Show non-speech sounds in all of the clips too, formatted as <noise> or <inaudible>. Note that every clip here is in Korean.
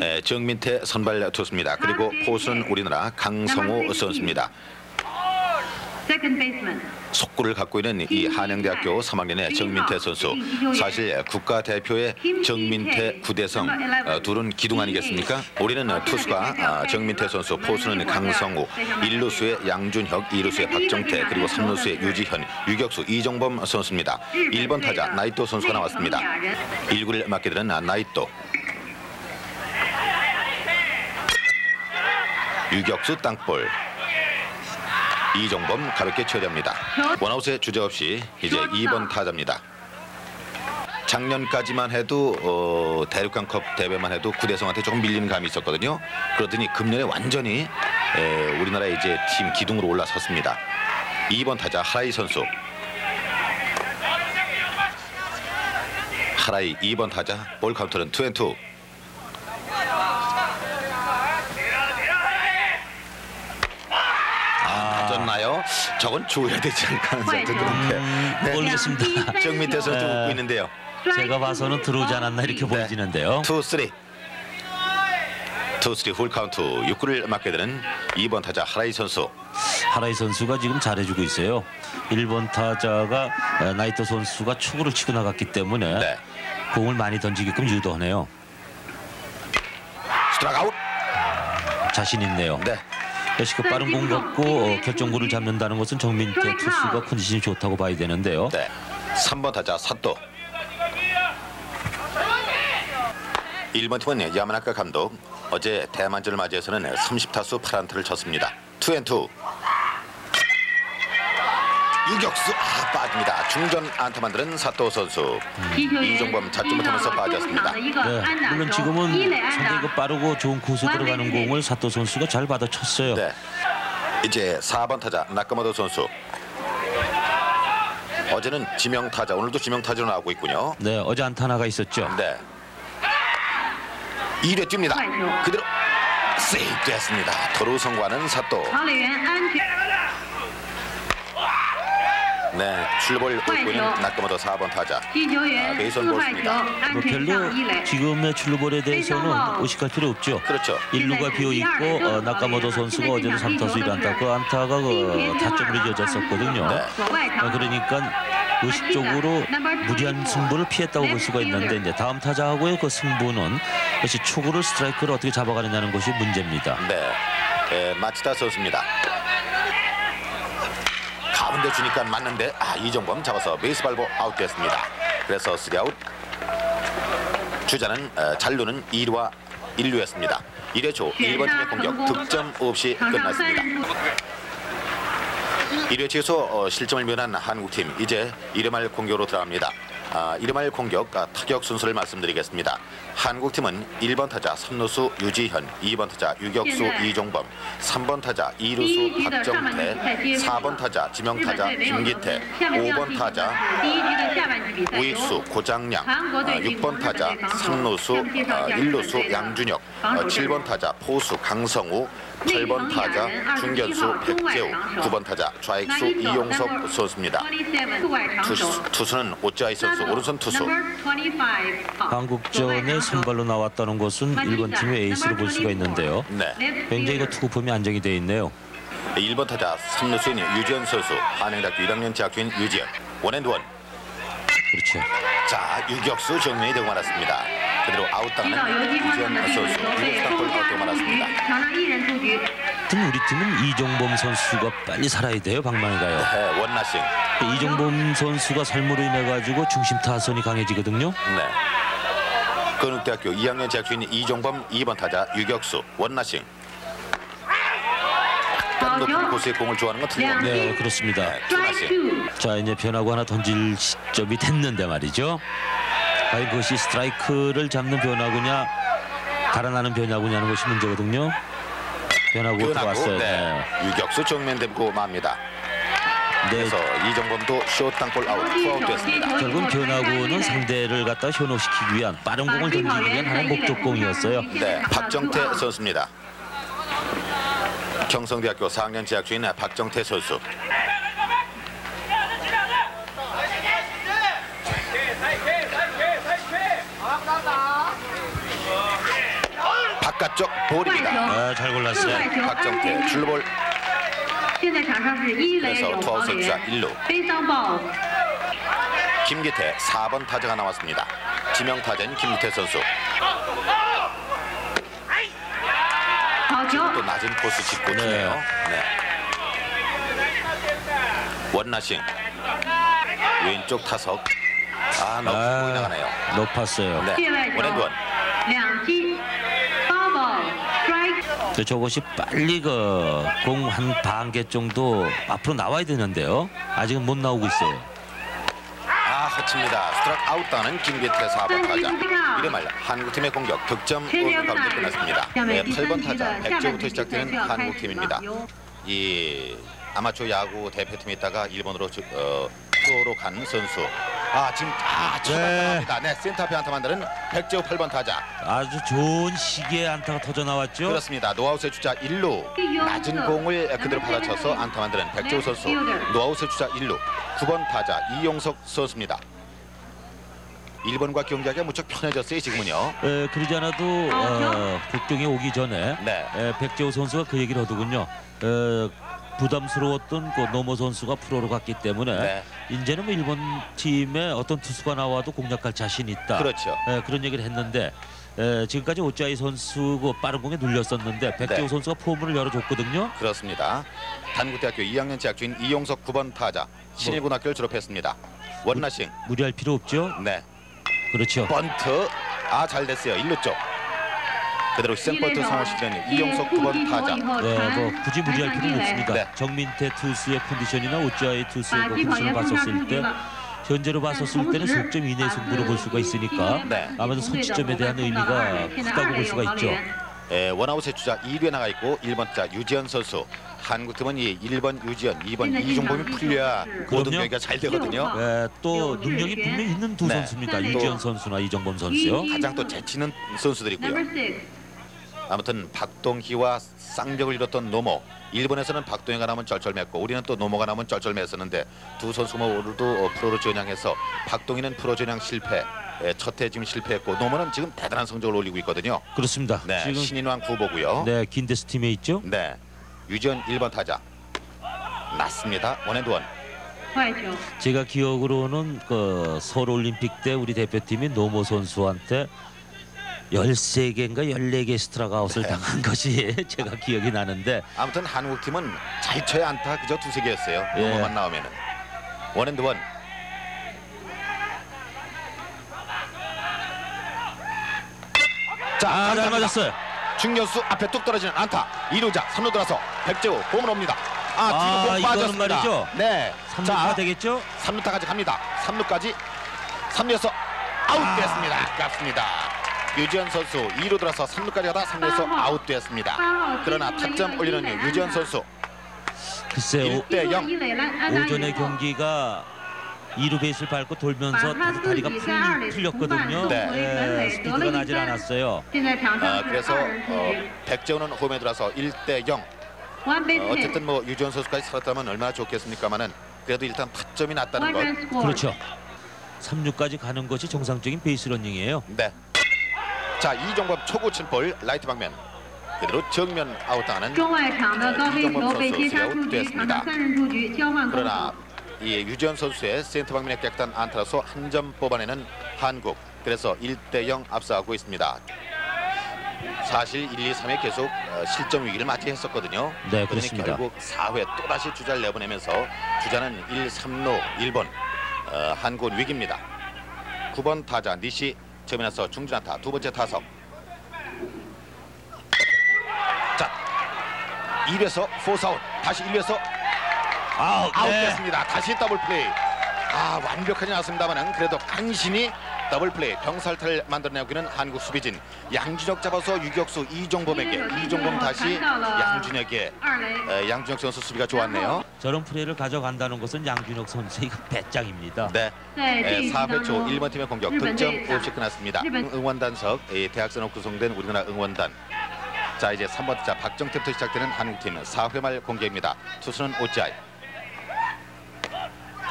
에, 정민태 선발 투수입니다. 그리고 포수는 우리나라 강성호 선수입니다. 속구를 갖고 있는 이 한양대학교 3학년의 정민태 선수. 사실 국가대표의 정민태, 구대성 어, 둘은 기둥 아니겠습니까? 우리는 투수가 아, 정민태 선수, 포수는 강성우, 1루수의 양준혁, 2루수의 박정태, 그리고 3루수의 유지현, 유격수 이정범 선수입니다. 1번 타자 나이토 선수가 나왔습니다. 1구를 맡게 되는 나이토. 유격수 땅볼 이종범 가볍게 처리합니다. 원아웃에 주저없이 이제 2번 타자입니다. 작년까지만 해도 어, 대륙강컵 대회만 해도 구대성한테 조금 밀리는 감이 있었거든요. 그러더니 금년에 완전히 에, 우리나라 이제 팀 기둥으로 올라섰습니다. 2번 타자 하라이 선수. 하라이 2번 타자 볼 카운트는 2 and 2. 저건 줘야 되지 않을까 하는 생각도 드는데. 네. 모르겠습니다. 정 밑에서 좀 웃고 있는데요. 제가 봐서는 들어오지 않았나 이렇게. two three. two three 풀 카운트 6구를 맞게 되는 2번 타자 하라이 선수. 하라이 선수가 지금 잘해주고 있어요. 1번 타자가 에, 나이토 선수가 초구를 치고 나갔기 때문에 네. 공을 많이 던지게끔 유도하네요. 스트라이크 아웃. 자신 있네요. 네. 역시 그 빠른 공 갖고 어, 결정구를 잡는다는 것은 정민태 투수가 컨디션이 좋다고 봐야 되는데요. 네. 3번 타자 사토. 일본 팀은 야마나카 감독 어제 대만전을 맞이해서는 30타수 8안타를 쳤습니다. 투앤투. 유격수 아, 빠집니다. 중전 안타 만드는 사또 선수. 이종범 잡지 못하면서 빠졌습니다. 네, 물론 지금은 상당히 그 빠르고 좋은 코스 들어가는 공을 사토 선수가 잘 받아쳤어요. 네. 이제 4번 타자 나카모토 선수. 어제는 지명 타자, 오늘도 지명 타자로 나오고 있군요. 네, 어제 안타 나가 있었죠. 네. 2회 뜁니다. 그대로 세이브 됐습니다. 도루 성공하는 사또. 네, 출발 웃고 있는 나카모토 4번 타자. 아, 베이선 볼입니다. 뭐 별로 지금의 출루볼에 네, 대해서는 오식할 필요 없죠. 그렇죠. 1루가 비어있고 어, 나카모토 어, 예. 선수가 어제도 3타수 1안타 그 안타가 그 타점으로 이어졌었거든요. 아, 네. 어, 그러니까 아, 의식적으로 무리한 승부를 피했다고 볼 수가 있는데 이제 다음 타자하고의 그 승부는 역시 초구를 스트라이크를 어떻게 잡아가느냐는 것이 문제입니다. 네, 네 마치다 선수입니다. 혼자 주니까 맞는데 아 이정범 잡아서 베이스 발보 아웃됐습니다. 그래서 스리아웃 주자는 어, 잘루는 1루와 1루였습니다. 1회 초 1번 팀의 공격 득점 없이 끝났습니다. 1회 취소 어, 실점을 면한 한국팀 이제 1회 말 공격으로 들어갑니다. 아, 이름할 공격 아, 타격 순서를 말씀드리겠습니다. 한국팀은 1번 타자 선루수 유지현, 2번 타자 유격수 이종범, 3번 타자 이루수 박정태, 4번 타자 지명 타자 김기태, 5번 타자 우익수 고장량, 아, 6번 타자 상루수 아, 일루수 양준혁, 어, 7번 타자 포수 강성우, 8번 타자 중견수 백재우, 9번 타자 좌익수 이용섭 선수입니다. 투수, 는 오짜이 선수, 오른손 투수. 한국전에 선발로 나왔다는 것은 일본 팀의 에이스로 볼 수가 있는데요. 네. 굉장히 이 투구 폼이 안정이 되어 있네요. 1번 타자 3루수인 유지현 선수, 한양대학교 1학년 재학 중인 유지현, 원앤드원. 그렇죠. 자, 유격수 정리되고 말았습니다. 그대로 아웃당하는 이재현 선수 스탑볼 버티고 말았습니다. 등 우리 팀은 이종범 선수가 빨리 살아야 돼요 방망이 가요. 네, 원나싱. 이종범 선수가 삶으로 인해 가지고 중심 타선이 강해지거든요. 네. 건국대학교 2학년 재학 중인 이종범 2번 타자 유격수 원나싱. 높은 곳에 공을 좋아하는 건 틀림없네요. 네, 그렇습니다. 네, 자, 이제 변화구 하나 던질 시점이 됐는데 말이죠. 과연 그것이 스트라이크를 잡는 변화구냐, 달아나는 변화구냐는 것이 문제거든요. 변화구 들어왔어요. 네. 유격수 정면 되고 맙니다. 네. 그래서 이정범도 쇼트 땅볼 아웃 투아웃 됐습니다. 결국은 변화구는 상대를 갖다 현혹시키기 위한 빠른 공을 던지기 위한 하나의 목적공이었어요. 네, 박정태 선수입니다. 경성대학교 4학년 재학 중인 박정태 선수. 직접 볼입니다. 아, 잘 골랐어요. 네, 박정태 줄볼. 그래서 투아웃 선수자 1루. 김기태 4번 타자가 나왔습니다. 지명 타자인 김기태 선수. 또 낮은 코스 짚고 치네요. 네. 네. one nothing 왼쪽 타석. 아, 너무 아, 나가네요. 높았어요. 네. 원앤원. 그 저것이 빨리 그 공 한 반 개 정도 앞으로 나와야 되는데요. 아직은 못 나오고 있어요. 아 헛칩니다. 스트라이크 아웃 당하는 김기태 4번 타자. 1회 말 한국팀의 공격 득점 없는 가운데 끝났습니다. 네, 8번 타자 백재호부터 시작되는 한국팀입니다. 이 아마추어 야구 대표팀에 있다가 일본으로 주- 어, 프로로 간 선수. 아 지금 아 쳐다봅니다. 네 센터 앞에 안타 만드는 백재호 8번 타자. 아주 좋은 시기에 안타가 터져 나왔죠. 그렇습니다. 노아웃의 주자 1루 낮은 공을 그대로 받아쳐서 안타 만드는 백재호 선수. 노아웃의 주자 1루 9번 타자 이용석 선수입니다. 일본과 경기하기가 무척 편해졌어요 지금은요. 에, 그러지 않아도 어, 북경에 오기 전에 네. 에, 백재호 선수가 그 얘기를 하더군요. 에, 부담스러웠던 그 노모 선수가 프로로 갔기 때문에 네. 이제는 뭐 일본 팀에 어떤 투수가 나와도 공략할 자신이 있다. 그렇죠. 에, 그런 얘기를 했는데 에, 지금까지 오짜이 선수 그 빠른 공에 눌렸었는데 백재호 네. 선수가 포문을 열어줬거든요. 그렇습니다. 단국대학교 2학년 재학 중인 이용석 9번 타자 신일고등학교를 졸업했습니다. one nothing 무리할 필요 없죠. 네 그렇죠. 번트 아 잘 됐어요 1루 쪽 그대로 희생벌트 성호시드는 이용석 9번 타자. 네, 뭐 굳이 무리할 필요는 없습니다. 네. 정민태 투수의 컨디션이나 오지아의 투수의 컨디션을 봤었을 때 현재로 봤었을 때는 속점 이내 승부를 볼 수가 있으니까 네. 아마도 선취점에 대한 의미가 크다고 볼 수가 있죠. 예, 원아웃의 주자 2루에 나가 있고 1번 타자 유지현 선수 한국팀은 이 1번 유지현, 2번 이종범이 풀려야 모든 경기가 잘 되거든요. 네, 또 능력이 분명히 있는 두 네. 선수입니다. 유지현 선수나 이종범 선수요. 가장 또 재치는 선수들이고요. 아무튼 박동희와 쌍벽을 이뤘던 노모. 일본에서는 박동희가 나면 쩔쩔맸고 우리는 또 노모가 나면 쩔쩔맸었는데 두 선수 모두 어, 프로로 전향해서 박동희는 프로 전향 실패 에, 첫해 지금 실패했고 노모는 지금 대단한 성적을 올리고 있거든요. 그렇습니다. 네 지금 신인왕 후보고요. 네 긴테쓰 팀에 있죠. 네 유지현 1번 타자. 맞습니다. 원앤원. 볼, 제가 기억으로는 그 서울 올림픽 때 우리 대표팀이 노모 선수한테 13개인가 14개 스트라이크 아웃을 당한 <laughs> 것이 제가 기억이 나는데 아무튼 한국팀은 잘 쳐야 안타 그저 두세 개였어요. 예. 노모만 나오면은. 원앤원 자, 아, 잘. 맞았어요. 중견수 앞에 뚝 떨어지는 안타. 2루자 3루 들어서 백재호 홈을 옵니다. 아 아, 뒤로 공 이거는 빠졌습니다. 말이죠. 네. 3루가 자, 되겠죠? 3루타까지 갑니다. 3루까지. 3루에서 아웃 됐습니다. 아깝습니다 유지현 선수 2루 들어서 3루까지 하다 3루에서 아웃되었습니다. 그러나 타점 올리는 유지현 선수 글쎄 1대 0 오전의 경기가 2루 베이스를 밟고 돌면서 다소 다리가 풀, 렸거든요 네. 네. 스피드가 나질 않았어요. 아, 그래서 어, 백재호는 홈에 들어서 1대0 어, 어쨌든 뭐 유지현 선수까지 살았다면 얼마나 좋겠습니까마는 그래도 일단 타점이 났다는 것. 그렇죠. 3루까지 가는 것이 정상적인 베이스 러닝이에요. 네. 자 이종범 초구 친 볼 라이트 방면 그대로 정면 아웃하는 이종범 선수의 아웃됐습니다. 그러나 이 유지현 선수의 센터 방면의 깨끗한 안타로서 한 점 뽑아내는 한국 그래서 1대0 앞서가고 있습니다. 사실 1, 2, 3에 계속 어, 실점 위기를 맞이했었거든요. 네, 그렇습니다. 결국 4회 또다시 주자를 내보내면서 주자는 1, 3로 1번 어, 한국 위기입니다. 9번 타자 니시 정면에서 중전 안타 두 번째 타석 자 1회에서 포스아웃 다시 1회에서 아웃. 네. 아웃됐습니다. 다시 더블 플레이. 아 완벽하지 않았습니다만은 그래도 간신히 더블 플레이 병살타를 만들어내고 있는 한국 수비진. 양준혁 잡아서 유격수 이종범에게 이종범 다시 양준혁에게 양준혁 선수 수비가 좋았네요. 저런 플레이를 가져간다는 것은 양준혁 선수의 배짱입니다. 네, 네 4회 초 1번 팀의 공격 득점 5씩 끝났습니다. 응원단석 대학생으로 구성된 우리나라 응원단. 자 이제 3번 자 박정태부터 시작되는 한국팀 4회 말 공개입니다. 투수는 오찌아이.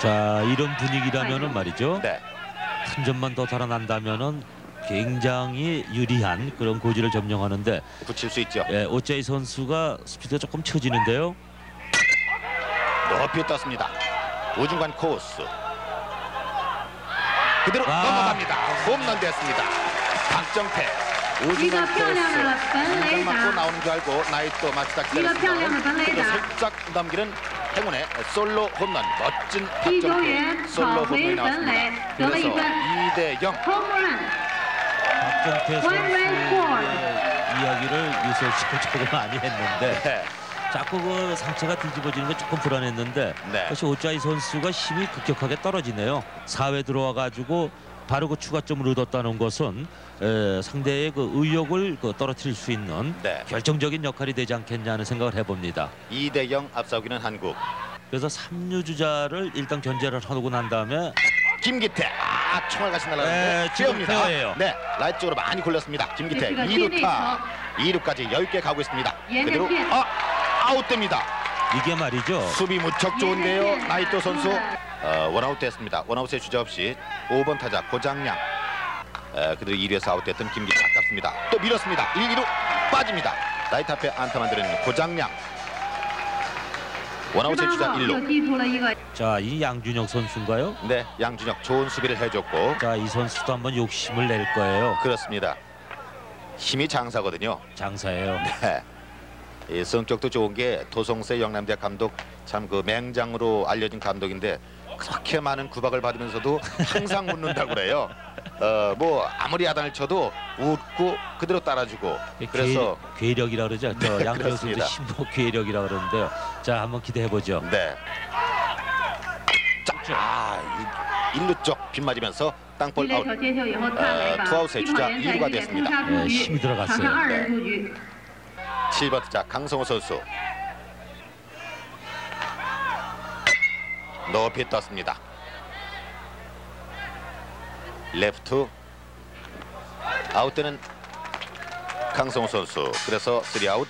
자 이런 분위기라면 말이죠. 네. 한 점만 더 달아난다면은 굉장히 유리한 그런 고지를 점령하는데 붙일 수 있죠. 예, 오짜이 선수가 스피드가 조금 처지는데요. 높이 떴습니다. 우중간 코스. 그대로 아. 넘어갑니다. 홈런 됐습니다. 박정태. 우중간 코스. 맞고 나오는 줄 알고 나이또 마치다 기다렸습니다. 그리고 살짝 넘기는 행운의 솔로 홈런. 멋진 박정태 솔로 홈런이 나왔습니다. 그래서 2대 0. 박정태 선수의 이야기를 유세 씨가 조금 많이 했는데 네. 자꾸 그 상체가 뒤집어지는 게 조금 불안했는데 네. 그것이 오짜이 선수가 힘이 급격하게 떨어지네요. 4회 들어와 가지고 바로 그 추가점을 얻었다는 것은 에, 상대의 그 의욕을 그 떨어뜨릴 수 있는 네. 결정적인 역할이 되지 않겠냐는 생각을 해봅니다. 2대 0 앞서기는 한국. 그래서 3루 주자를 일단 견제를 하고 난 다음에 김기태 아 총알 같이 날아가는데 네, 지금 찌웁니다. 페어예요. 네 라이트 쪽으로 많이 굴렸습니다 김기태 네, 2루타 2루까지 10개 가고 있습니다 예, 그대로 네, 아 아웃됩니다 이게 말이죠. 수비 무척 좋은데요. 예, 나이토 선수. 네. 어, 원아웃 됐습니다. 원아웃의 주자 없이 5번 타자 고장량. 에, 그대로 2루에서 아웃됐던 김기태 아깝습니다. 또 밀었습니다. 1, 2루 빠집니다. 라이트 앞에 안타 만드는 고장량. 원아웃의 주자 1루. 자, 이 양준혁 선수인가요? 네 양준혁 좋은 수비를 해줬고. 자, 이 선수도 한번 욕심을 낼 거예요. 그렇습니다. 힘이 장사거든요. 장사예요. 네. 이 성격도 좋은 게 도성세 영남대 감독 참 그 맹장으로 알려진 감독인데 그렇게 많은 구박을 받으면서도 항상 웃는다고 그래요. 어 뭐 아무리 야단을 쳐도 웃고 그대로 따라주고 그래서 괴, 력이라 그러죠. 저 네, 양준혁 선수. 신보 괴력이라 그러는데요. 자, 한번 기대해 보죠. 네. 자, 아, 이- 일루 쪽 빗맞으면서 땅볼 아웃. 어, 투아웃의 주자 이루가 됐습니다. 네, 힘이 들어갔어요. 네. 7번 타자 강성호 선수. 높이 떴습니다. 레프트 아웃되는 강성호 선수. 그래서 3아웃.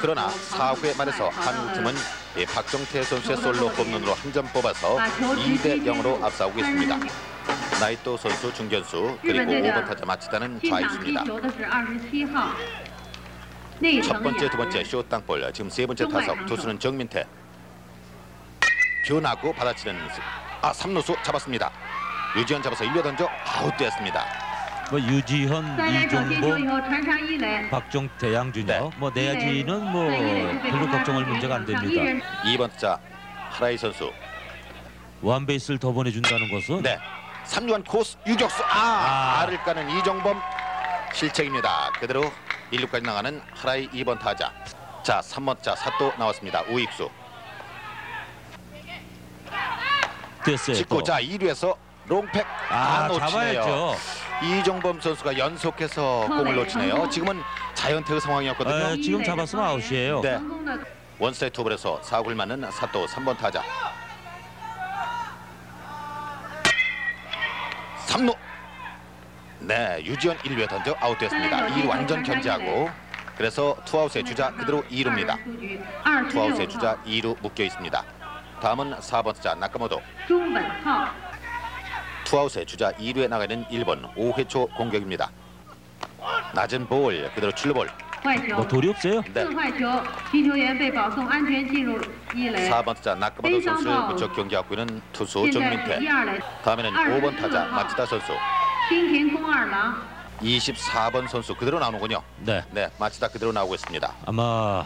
그러나 4회 말에서 한국팀은 이 박정태 선수의 솔로 홈런으로 한 점 뽑아서 2대 0으로 앞서고 있습니다. 나이토 선수 중견수 그리고 5번 타자 마치다는 좌익수입니다. 첫 번째, 두 번째 숏 땅볼 지금 세 번째 타석 투수는 정민태. 변하고 받아치는 수- 아 3루수 잡았습니다. 유지현 잡아서 1루 던져 아웃됐습니다. 뭐 유지현, 이종범, 传 박종태, 양준혁. 네. 뭐 내야지는 뭐 별로 걱정할 문제가 안 됩니다. 2번 타자 하라이 선수. 원베이스를 더 보내준다는 것은? 네. 3루한 코스 유격수. 아, 아. 알을 까는 이정범 실책입니다. 그대로 1루까지 나가는 하라이 2번 타자 자 3번 타자 사또 나왔습니다 우익수 됐어요. 직구 또. 자 2루에서 롱팩 아, 아, 놓치네요 잡아야죠. 이종범 선수가 연속해서 공을 놓치네요. 지금은 자연태의 상황이었거든요. 아, 지금 잡았으면 아웃이에요. 네. 원스트라이크 투볼에서 사구를 맞는 사또 3번 타자. 3루. 네, 유지원 1루에 던져 아웃되었습니다. 2루 완전 견제하고 그래서 투아웃의 주자 그대로 2루입니다. 투아웃의 주자 2루 묶여 있습니다. 다음은 4번 주자 나카모토. 투아웃의 주자 2루에 나가는 1번 5회 초 공격입니다. 낮은 볼 그대로 출루볼. 뭐 돌이 없어요? 네. 4번 타자 나카모도 선수 무척 경기하고 있는 투수 네. 정민태. 다음에는 5번 타자 마치다 선수. 金田宫二郎， 24번 선수 그대로 나오는군요. 네. 네, 마치다 그대로 나오고 있습니다. 아마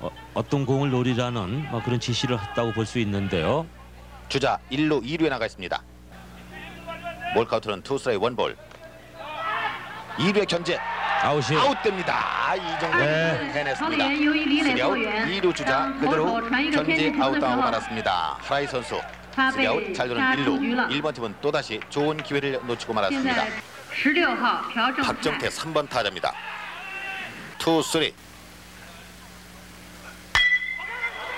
어, 어떤 공을 노리라는 뭐 그런 지시를 했다고 볼 수 있는데요. 주자 1루 2루에 나가 있습니다. 몰카우트는 투스라이 원볼 2루의 견제 아웃이에요. 아웃됩니다. 이 정도 네. 球 해냈습니다. 员由于离垒 쓰리아웃 过远， 2루 주자 让投 그대로 手传一个偏 견제 进球的时 아웃당하고 候， 말았습니다. 하라이 선수 수리아웃 잘도는 1루 1번 팀은 또다시 좋은 기회를 놓치고 말았습니다. 박정태 3번 타자입니다. two three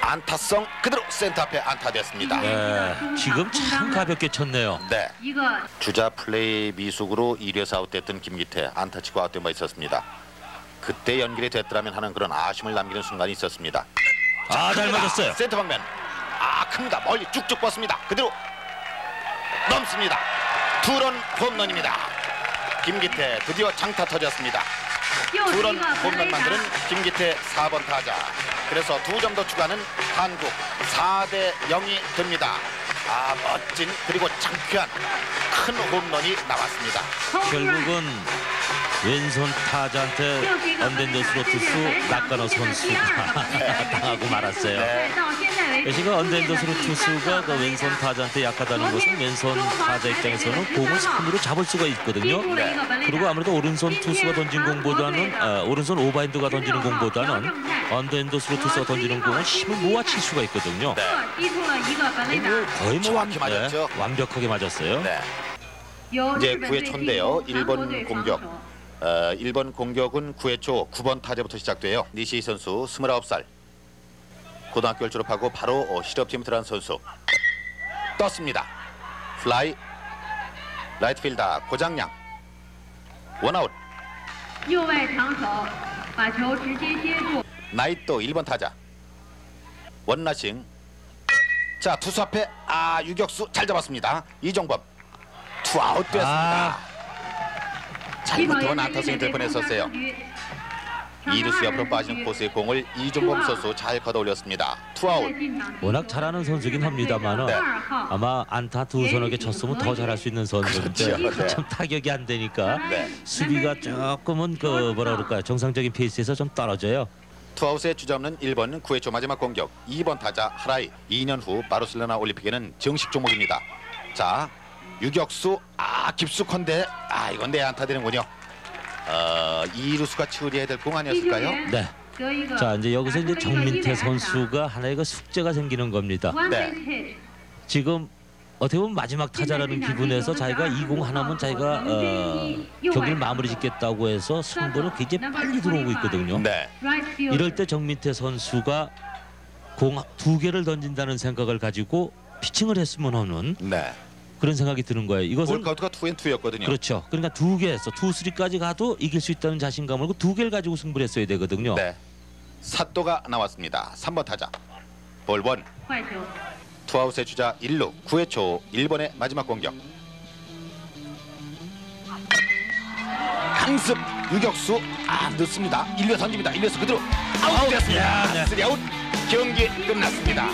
안타성 그대로 센터 앞에 안타됐습니다. 네, 네 지금 참 가볍게 쳤네요. 네. 주자 플레이 미숙으로 1회에서 아웃됐던 김기태 안타치고 아웃된 바 있었습니다. 그때 연결이 됐더라면 하는 그런 아쉬움을 남기는 순간이 있었습니다. 아, 잘 맞았어요. 센터 방면 큽니다. 멀리 쭉쭉 뻗습니다. 그대로 넘습니다. 투런 홈런입니다. 김기태 드디어 장타 터졌습니다. 투런 홈런 만드는 김기태 4번 타자. 그래서 두 점 더 추가는 한국 4대 0이 됩니다. 아 멋진 그리고 창피한 큰 홈런이 나왔습니다. 결국은 왼손 타자한테 언덴저 스로트스 낙가노 선수가 <laughs> 당하고 말았어요. 네. 지금 언덴더스로 투수가 그 왼손 타자한테 약하다는 것은 왼손 타자 입장에서는 공을 스푼으로 잡을 수가 있거든요. 네. 그리고 아무래도 오른손 투수가 던진 공보다는 아, 오른손 오바인드가 던지는 공보다는 언더핸더스로 투수가 던지는 공은 힘을 모아칠 수가 있거든요. 네. 거의 뭐 완, 맞았죠. 완벽하게 맞았어요. 네. 이제 9회 초인데요. 1번 공격. 어, 1번 공격은 9회 초 9번 타자부터 시작돼요. 니시 선수 29살. 고등학교를 졸업하고 바로 어, 실업팀에 들어간 선수. 떴습니다. 플라이. 라이트필더 고장량. 원아웃. 나이또 1번 타자. one nothing. 자 투수 앞에 아 유격수 잘 잡았습니다. 이종범. 투아웃 되었습니다. 아. 잘못 들어온 안타승이 될 뻔했었어요. 이루수 옆으로 빠지는 코스의 공을 이종범 선수 잘 걷어 올렸습니다. 투아웃. 워낙 잘하는 선수긴 합니다만은 네. 아마 안타 두 서너 개 쳤으면 더 잘할 수 있는 선수인데 그렇죠. 네. 참 타격이 안 되니까 네. 수비가 조금은 그 뭐라 그럴까요 정상적인 페이스에서 좀 떨어져요. 투아웃의 주자없는 일본 9회 초 마지막 공격 2번 타자 하라이 2년 후 바르셀로나 올림픽에는 정식 종목입니다. 자 유격수 아 깊숙한데 아 이건 내야 안타 되는군요. 어, 이루수가 처리해야 될 공 아니었을까요? 네. 자 이제 여기서 이제 정민태 선수가 하나의 그 숙제가 생기는 겁니다. 네. 지금 어떻게 보면 마지막 타자라는 기분에서 자기가 이 공 하나면 자기가 어, 경기를 마무리 짓겠다고 해서 승부를 굉장히 빨리 들어오고 있거든요. 네. 이럴 때 정민태 선수가 공 두 개를 던진다는 생각을 가지고 피칭을 했으면 하는 네. 그런 생각이 드는 거예요. 이것은 볼카운트가 two and two였거든요. 그렇죠. 그러니까 두 개에서 two three까지 가도 이길 수 있다는 자신감을 갖고 두 개를 가지고 승부를 했어야 되거든요. 네. 사또가 나왔습니다. 3번 타자. 볼 원 볼, 투아웃의 주자 1루 9회 초 일본의 마지막 공격. 강습 유격수 아 늦습니다. 1루 던집니다. 1루에서 그대로 아웃 됐습니다. 야, 네. 3아웃 경기 끝났습니다.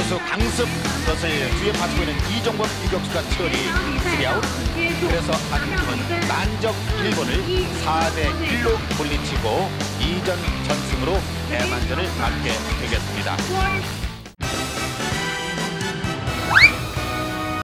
선수 강습 것을 뒤에 받치고 있는 이종범, 유격수가 처리 스리아웃 그래서 한국팀은 난적 일본을 4대1로 물리치고 이전 전승으로 대만전을 맞게 되겠습니다.